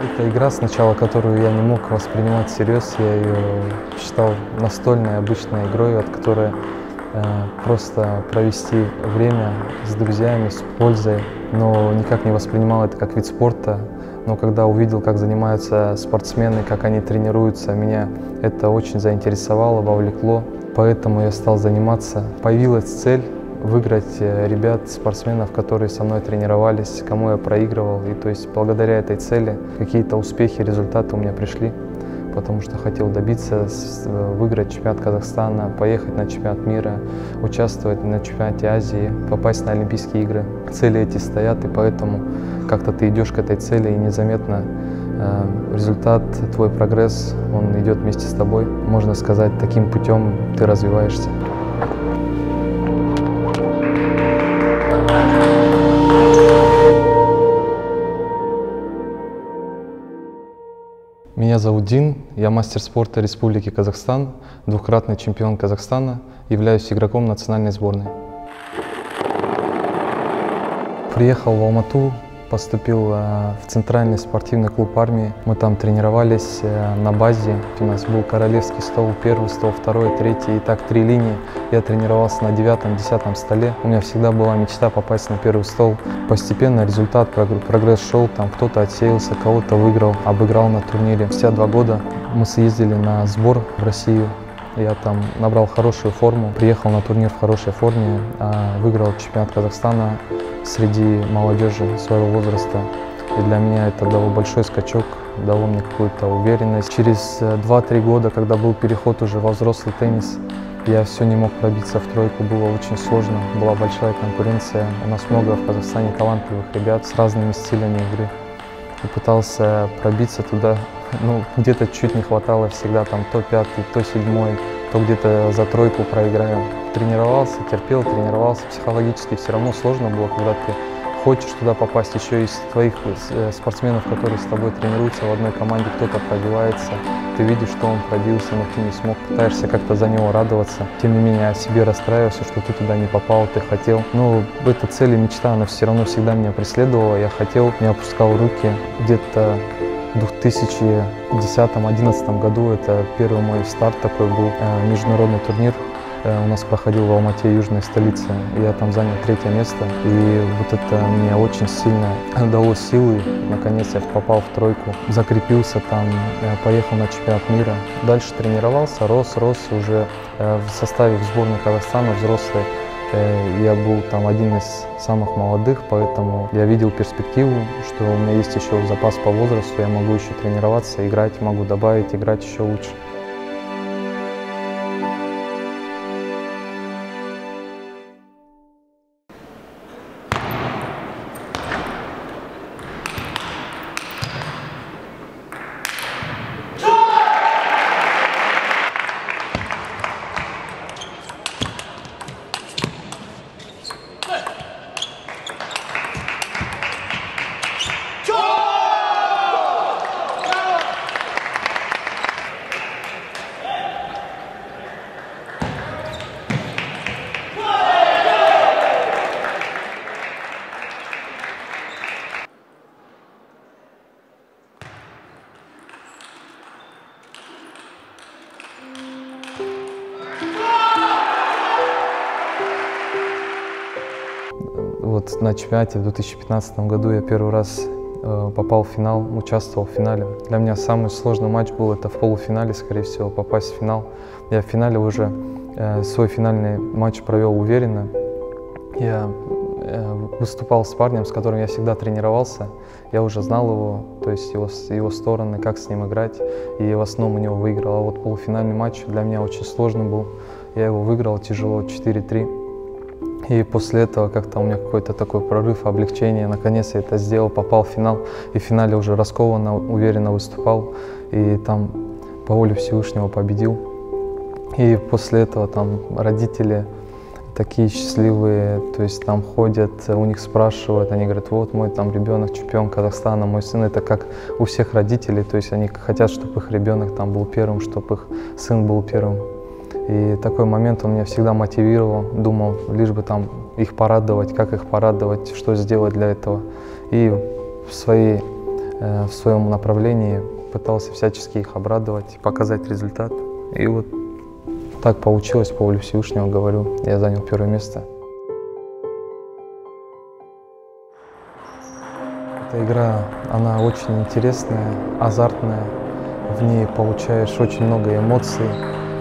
Это игра сначала, которую я не мог воспринимать всерьез. Я ее считал настольной, обычной игрой, от которой э, просто провести время с друзьями, с пользой, но никак не воспринимал это как вид спорта. Но когда увидел, как занимаются спортсмены, как они тренируются, меня это очень заинтересовало, вовлекло. Поэтому я стал заниматься. Появилась цель выиграть э, ребят, спортсменов, которые со мной тренировались, кому я проигрывал. И то есть благодаря этой цели какие-то успехи, результаты у меня пришли, потому что хотел добиться, выиграть чемпионат Казахстана, поехать на чемпионат мира, участвовать на чемпионате Азии, попасть на Олимпийские игры. Цели эти стоят, и поэтому как-то ты идешь к этой цели и незаметно э, результат, твой прогресс, он идет вместе с тобой. Можно сказать, таким путем ты развиваешься. Меня зовут Дин, я мастер спорта Республики Казахстан, двукратный чемпион Казахстана, являюсь игроком национальной сборной. Приехал в Алмату Поступил э, в Центральный спортивный клуб армии. Мы там тренировались э, на базе. У нас был королевский стол, первый стол, второй, третий. И так три линии. Я тренировался на девятом, десятом столе. У меня всегда была мечта попасть на первый стол. Постепенно результат, прогресс шел. Там кто-то отсеялся, кого-то выиграл, обыграл на турнире. Спустя два года мы съездили на сбор в Россию. Я там набрал хорошую форму, приехал на турнир в хорошей форме, а, выиграл чемпионат Казахстана среди молодежи своего возраста. И для меня это дало большой скачок, дало мне какую-то уверенность. Через 2-3 э, года, когда был переход уже во взрослый теннис, я все не мог пробиться в тройку, было очень сложно, была большая конкуренция. У нас много в Казахстане талантливых ребят с разными стилями игры. И пытался пробиться туда, ну, где-то чуть не хватало всегда, там, то пятый, то седьмой, то где-то за тройку проиграю. Тренировался, терпел, тренировался, психологически все равно сложно было, когда ты хочешь туда попасть, еще из твоих э, спортсменов, которые с тобой тренируются в одной команде, кто-то пробивается, ты видишь, что он пробился, но ты не смог, пытаешься как-то за него радоваться. Тем не менее, о себе расстраивался, что ты туда не попал, ты хотел. Но эта цель и мечта, она все равно всегда меня преследовала. Я хотел, не опускал руки. Где-то 2010-2011 году это первый мой старт такой был, э, международный турнир Э, у нас проходил в Алмате, южной столице. Я там занял третье место. И вот это мне очень сильно дало силы. Наконец я попал в тройку, закрепился там, э, поехал на чемпионат мира. Дальше тренировался, рос, рос уже в составе в сборной Казахстана взрослый. Я был там один из самых молодых, поэтому я видел перспективу, что у меня есть еще запас по возрасту, я могу еще тренироваться, играть, могу добавить, играть еще лучше. На чемпионате в 2015 году я первый раз э, попал в финал, участвовал в финале. Для меня самый сложный матч был это в полуфинале, скорее всего, попасть в финал. Я в финале уже э, свой финальный матч провел уверенно. Я э, выступал с парнем, с которым я всегда тренировался. Я уже знал его, то есть его, его стороны, как с ним играть. И в основном у него выиграл. А вот полуфинальный матч для меня очень сложный был. Я его выиграл тяжело, 4-3. И после этого как-то у меня какой-то такой прорыв, облегчение. Наконец я это сделал, попал в финал. И в финале уже раскованно, уверенно выступал. И там по воле Всевышнего победил. И после этого там родители такие счастливые, то есть там ходят, у них спрашивают, они говорят, вот мой там ребенок чемпион Казахстана, мой сын, это как у всех родителей, то есть они хотят, чтобы их ребенок там был первым, чтобы их сын был первым. И такой момент он меня всегда мотивировал, думал, лишь бы там их порадовать, как их порадовать, что сделать для этого. И в своей э, в своем направлении, пытался всячески их обрадовать, показать результат. И вот так получилось, по воле Всевышнего, говорю, я занял первое место. Эта игра, она очень интересная, азартная. В ней получаешь очень много эмоций.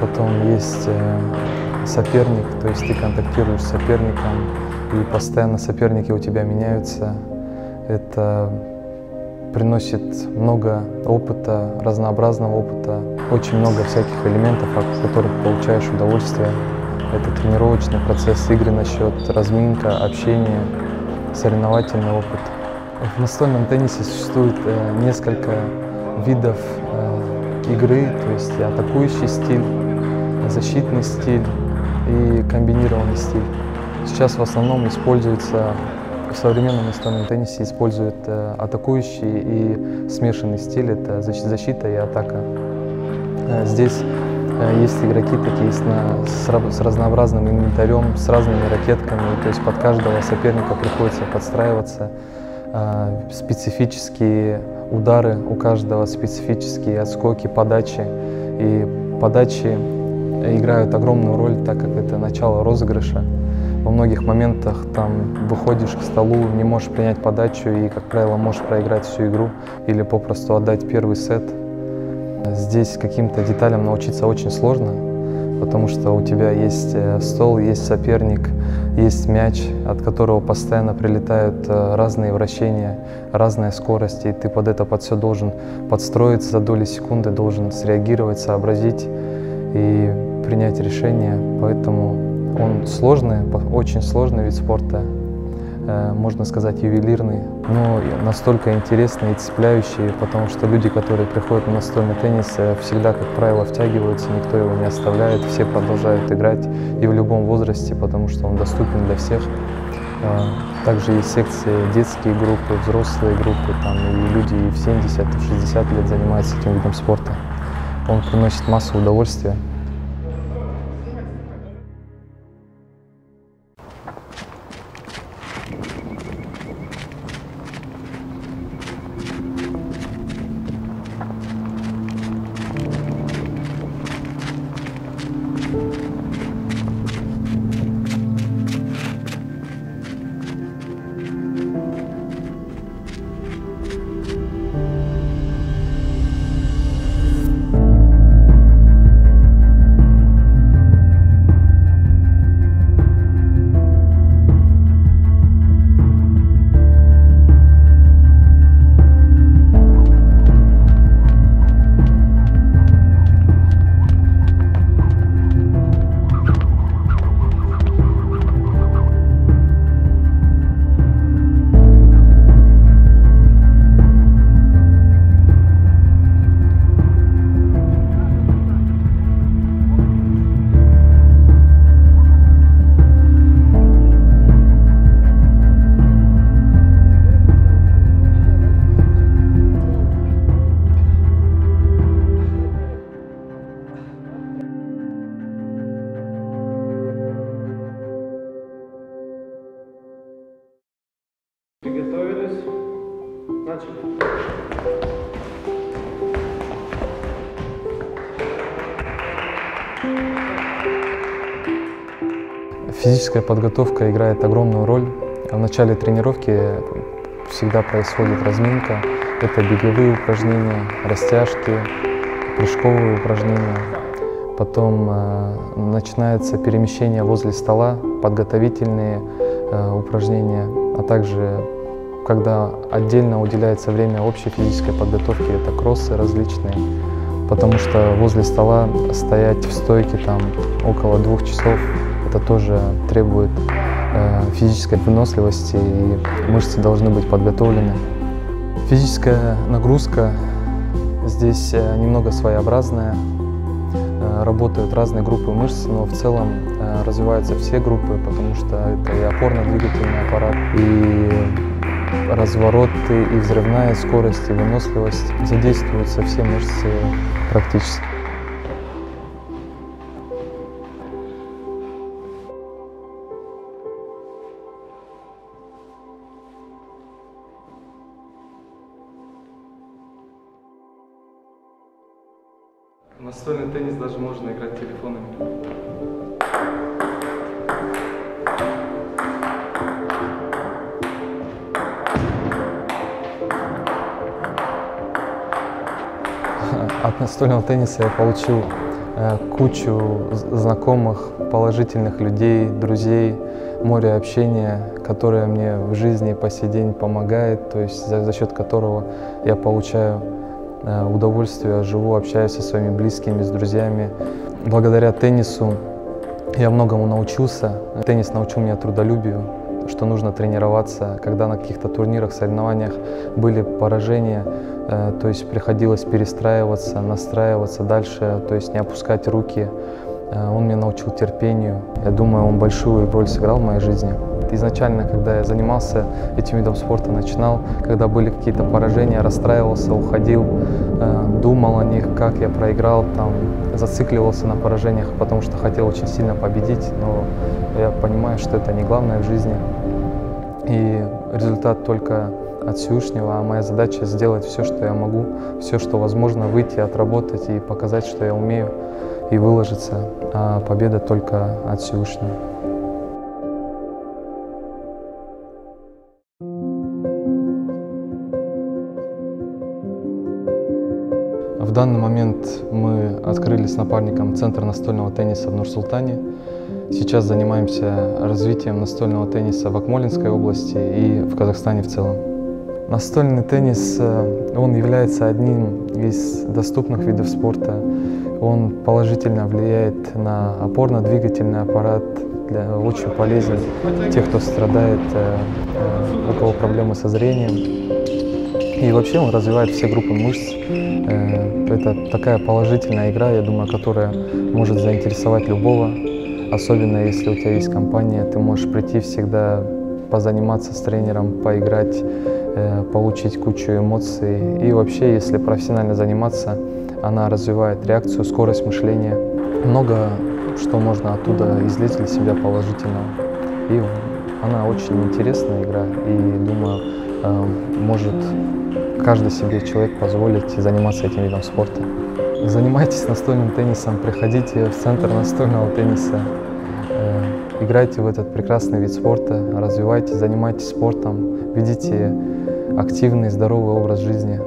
Потом есть э, соперник, то есть ты контактируешь с соперником, и постоянно соперники у тебя меняются. Это приносит много опыта, разнообразного опыта, очень много всяких элементов, от которых получаешь удовольствие. Это тренировочный процесс, игры на разминка, общение, соревновательный опыт. В настольном теннисе существует э, несколько видов э, игры, то есть атакующий стиль, защитный стиль и комбинированный стиль. Сейчас в основном используется в современном настольном теннисе используют э, атакующий и смешанный стиль, это защита и атака. Э, здесь э, есть игроки такие с, на, с, разнообразным инвентарем, с разными ракетками, то есть под каждого соперника приходится подстраиваться. Специфические удары у каждого, специфические отскоки, подачи. И подачи играют огромную роль, так как это начало розыгрыша. Во многих моментах там выходишь к столу, не можешь принять подачу и, как правило, можешь проиграть всю игру или попросту отдать первый сет. Здесь каким-то деталям научиться очень сложно, потому что у тебя есть э, стол, есть соперник, есть мяч, от которого постоянно прилетают э, разные вращения, разная скорость, и ты под это под все должен подстроиться за доли секунды, должен среагировать, сообразить и принять решение. Поэтому он сложный, очень сложный вид спорта, э, можно сказать, ювелирный, но настолько интересный и цепляющий, потому что люди, которые приходят на настольный теннис, э, всегда, как правило, втягиваются, никто его не оставляет, все продолжают играть и в любом возрасте, потому что он доступен для всех. Э, также есть секции детские группы, взрослые группы, там и люди и в 70, и в 60 лет занимаются этим видом спорта. Он приносит массу удовольствия. Физическая подготовка играет огромную роль. В начале тренировки всегда происходит разминка. Это беговые упражнения, растяжки, прыжковые упражнения. Потом э, начинается перемещение возле стола, подготовительные э, упражнения, а также когда отдельно уделяется время общей физической подготовке, это кроссы различные, потому что возле стола стоять в стойке там около двух часов это тоже требует э, физической выносливости, и мышцы должны быть подготовлены. Физическая нагрузка здесь э, немного своеобразная. Э, работают разные группы мышц, но в целом развиваются все группы, потому что это и опорно-двигательный аппарат, и развороты и взрывная скорость, и выносливость. Задействуются все мышцы практически. Настольный теннис даже можно играть телефонами. От настольного тенниса я получил э, кучу знакомых, положительных людей, друзей, море общения, которое мне в жизни по сей день помогает, то есть за, за счет которого я получаю э, удовольствие, живу, общаюсь со своими близкими, с друзьями. Благодаря теннису я многому научился. Теннис научил меня трудолюбию, что нужно тренироваться, когда на каких-то турнирах, соревнованиях были поражения, э, то есть приходилось перестраиваться, настраиваться дальше, то есть не опускать руки. Э, он меня научил терпению. Я думаю, он большую роль сыграл в моей жизни. Изначально, когда я занимался этим видом спорта, начинал, когда были какие-то поражения, расстраивался, уходил, э, думал о них, как я проиграл, там, зацикливался на поражениях, потому что хотел очень сильно победить, но я понимаю, что это не главное в жизни. И результат только от Всевышнего, а моя задача сделать все, что я могу, все, что возможно, выйти, отработать и показать, что я умею, и выложиться, а победа только от Всевышнего. В данный момент мы открыли с напарником Центр настольного тенниса в Нур-Султане. Сейчас занимаемся развитием настольного тенниса в Акмолинской области и в Казахстане в целом. Настольный теннис, э, он является одним из доступных видов спорта. Он положительно влияет на опорно-двигательный аппарат, для, очень полезен тех, кто страдает, э, э, у кого проблемы со зрением. И вообще он развивает все группы мышц. Это такая положительная игра, я думаю, которая может заинтересовать любого. Особенно если у тебя есть компания, ты можешь прийти всегда позаниматься с тренером, поиграть, э, получить кучу эмоций. И вообще, если профессионально заниматься, она развивает реакцию, скорость мышления. Много что можно оттуда извлечь для себя положительного. И она очень интересная игра, и думаю, э, может каждый себе человек позволить заниматься этим видом спорта. Занимайтесь настольным теннисом, приходите в центр настольного тенниса, э, играйте в этот прекрасный вид спорта, развивайтесь, занимайтесь спортом, ведите активный, здоровый образ жизни.